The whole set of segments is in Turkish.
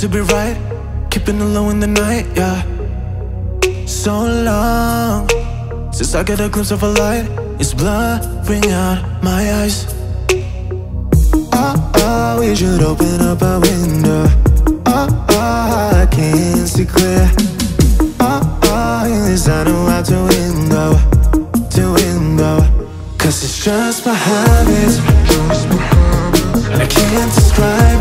To be right. Keeping it low in the night, yeah. So long since I got a glimpse of a light. It's blurring out my eyes. Oh, oh, we should open up a window. Oh, oh, I can't see clear. Oh, oh, I know out the window, the window. Cause it's just my habits. I can't describe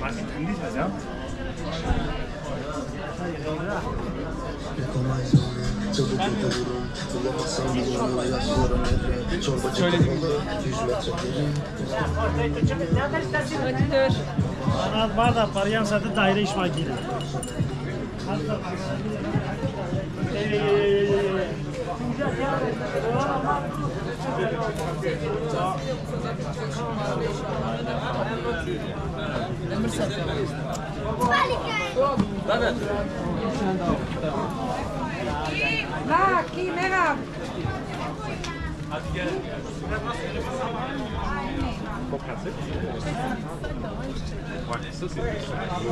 맛이 단디사죠? Bana var da parayan zaten daire iş makine. لا aquí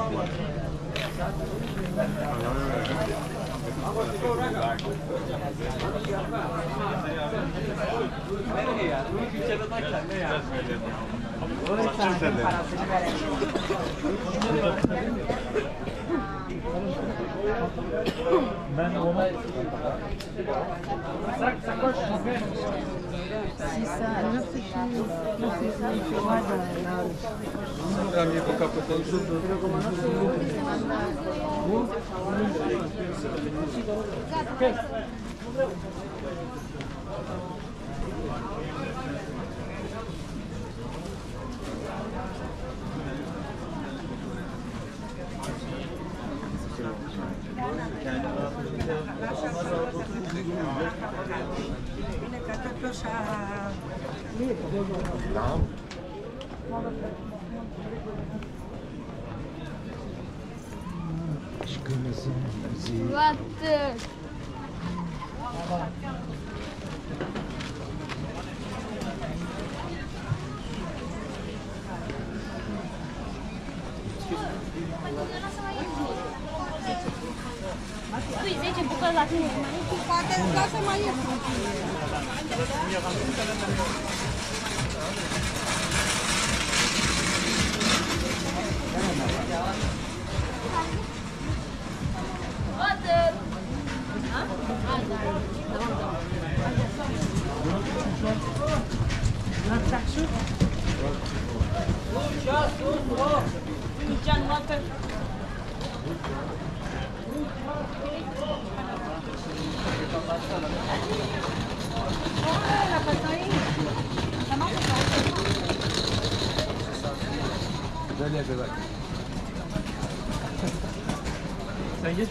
mega Ben onu Gracias. Não. As camas e... Latas! Pois é, tipo, coisa lá que nem. Qualquer coisa mais. 중요한 sen geç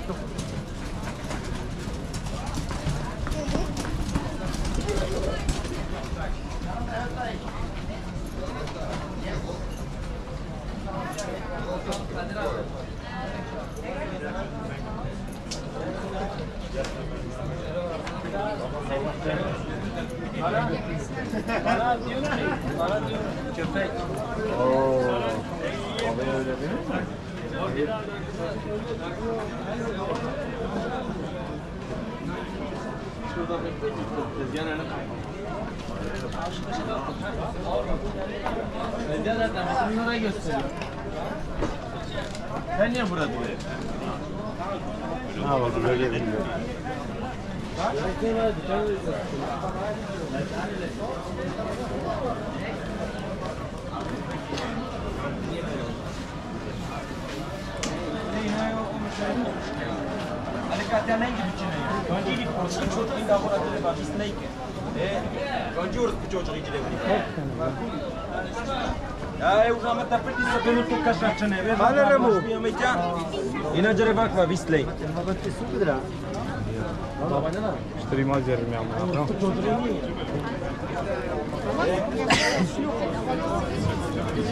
Bunlara gösteriyor. Ben niye burada duruyorum? Ne yapalım öyle bilmiyorum. Inaczej wakwa, Wistlej. Streama derim ya. Tamam. Harika. Stary rady to nie mam mi jest tylko mas ne o.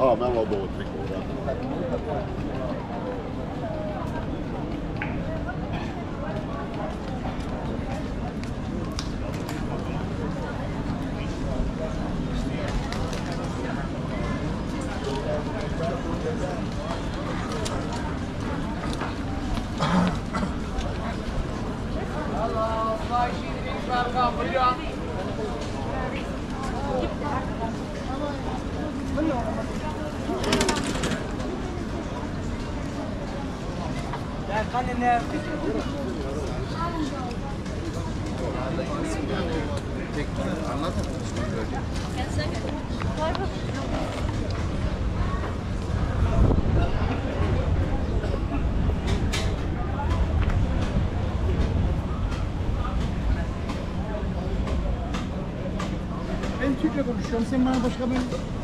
Ah, men wel door het tricot. Ja. Ben Chama semana, vou chegar.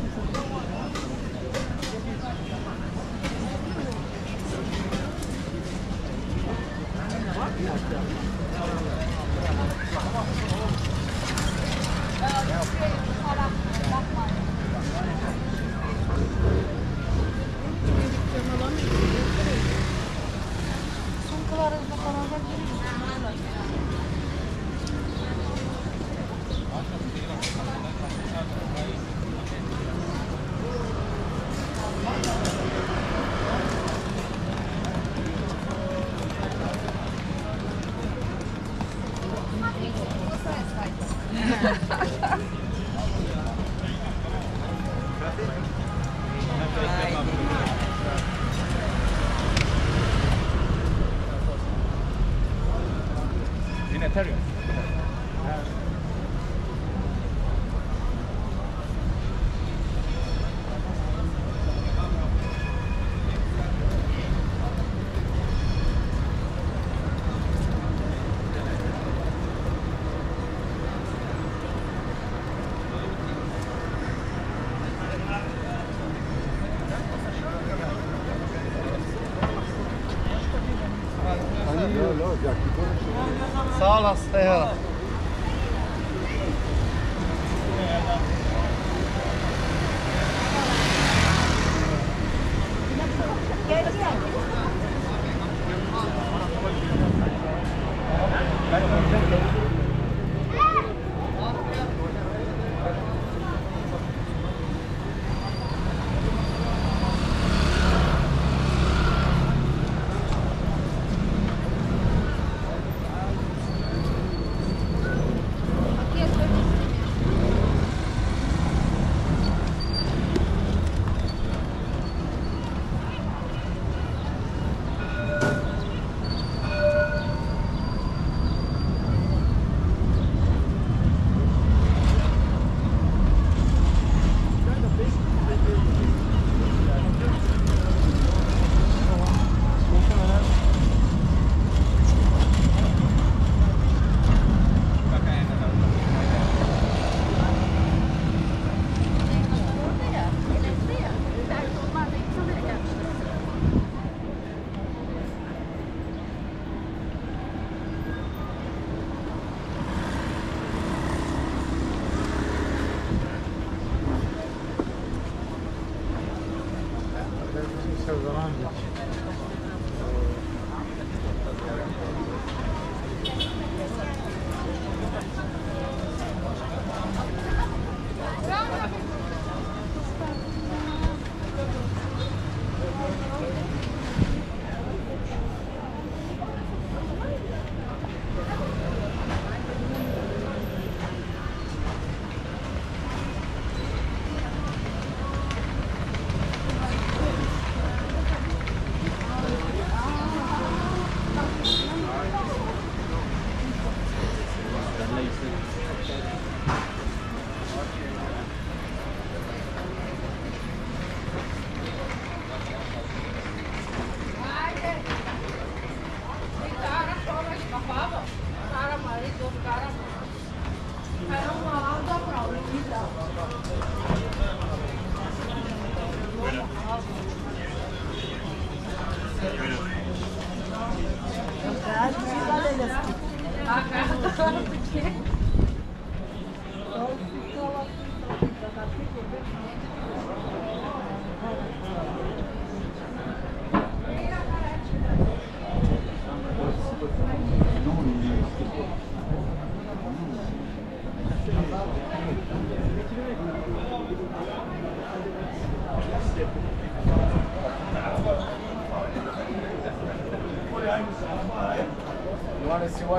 ます。さようなら。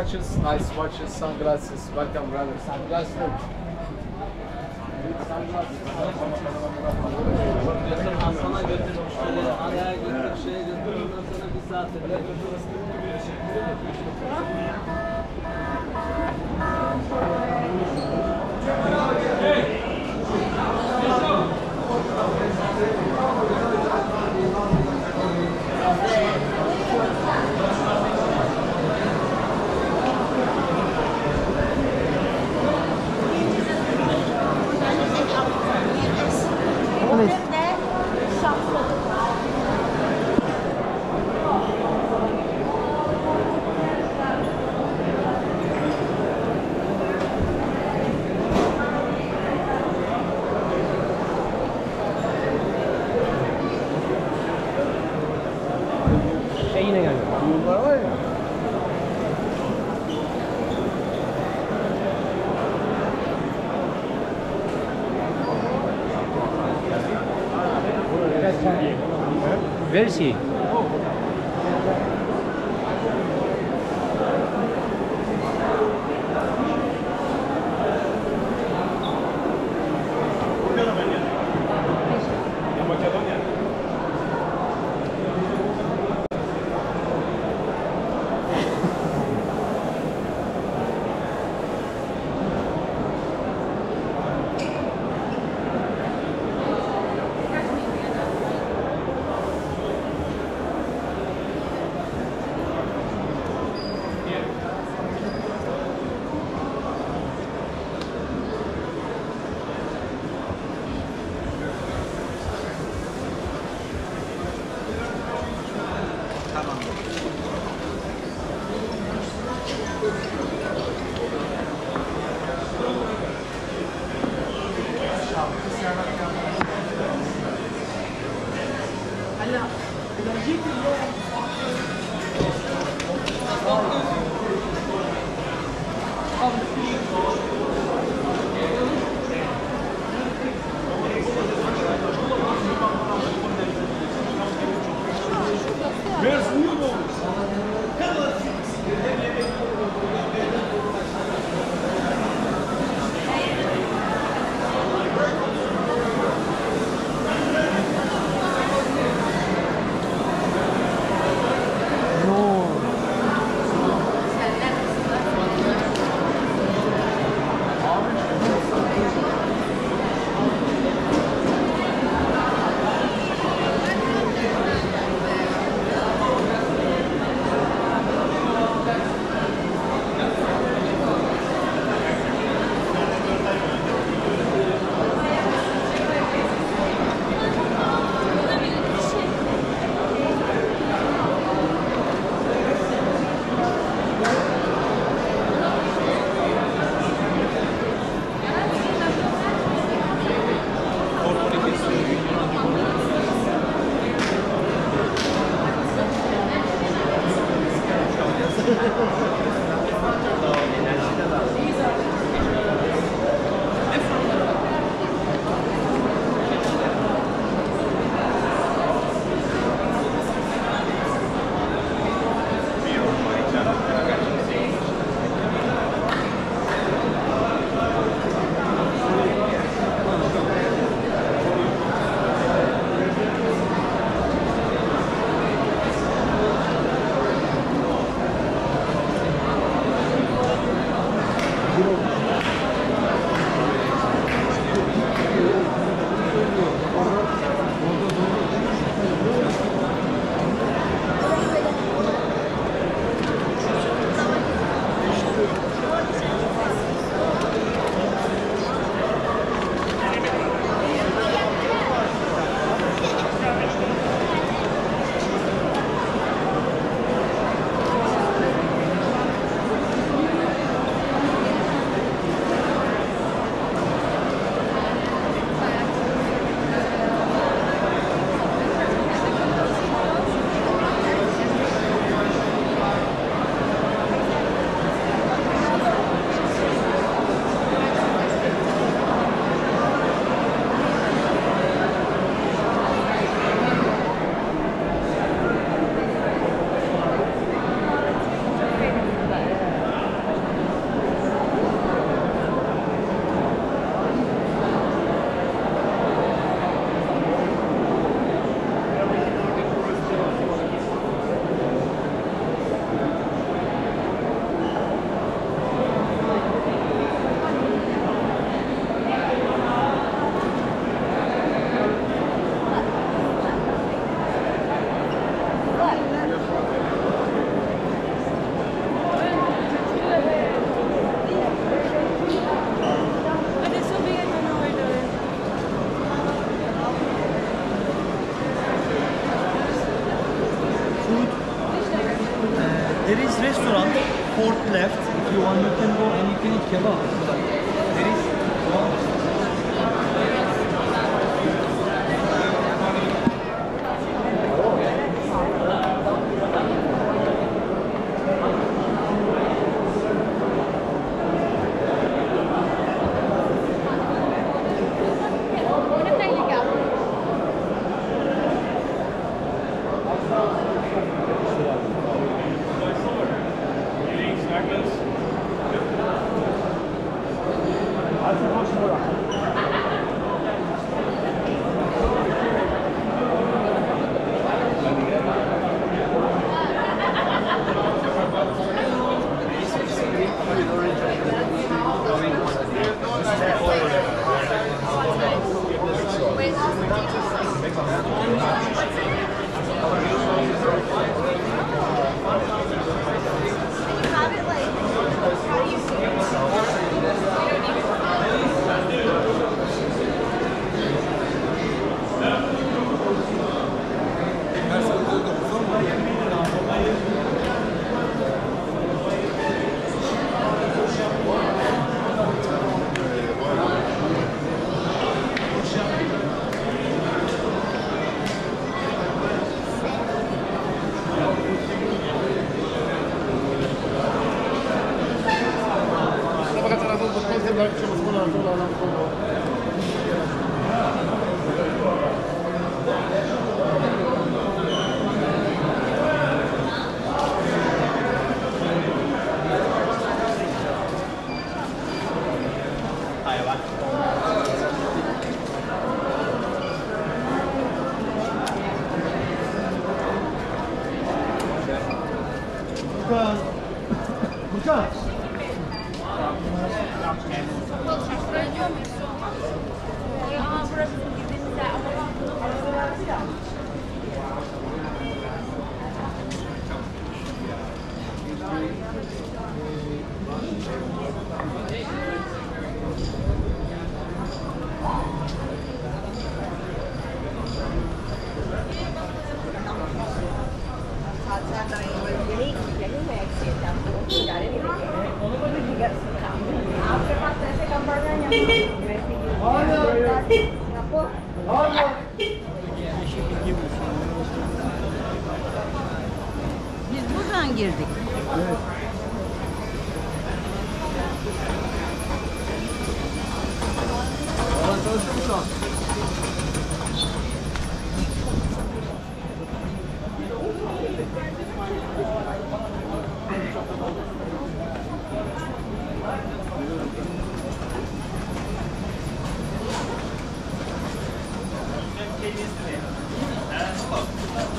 Watches? Nice watches, sunglasses. Welcome, brother. Sunglasses. ver se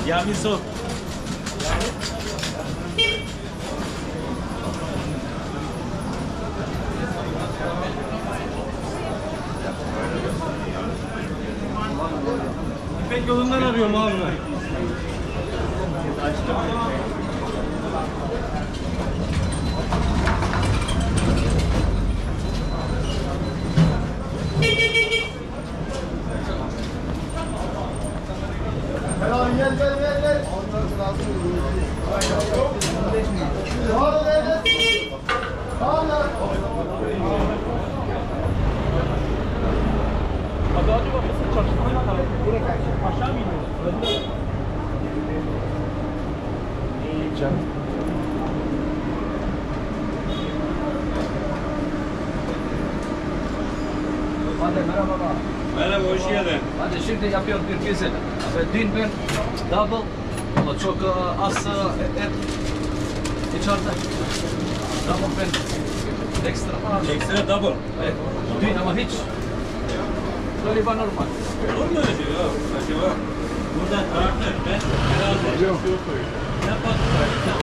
Yamiso. İpek yolundan arıyorum abi ben. Gel gel gel gel. Tamam gel gel. Tamam lan. Hadi hadi bakasın çalışmaya bakalım. Aşağı mı iniyorsun? Hadi merhaba. Merhaba hoş geldin. Hadi şimdi yapıyoruz bir. Ve dün ben double ama çok e, az e, et içeride. Double ben ekstra var. Ekstra double. Evet. Dün ama hiç. Galiba normal. Olur mu öyle? Yok. Acaba burada tartır. Ben herhalde. Ne patlar?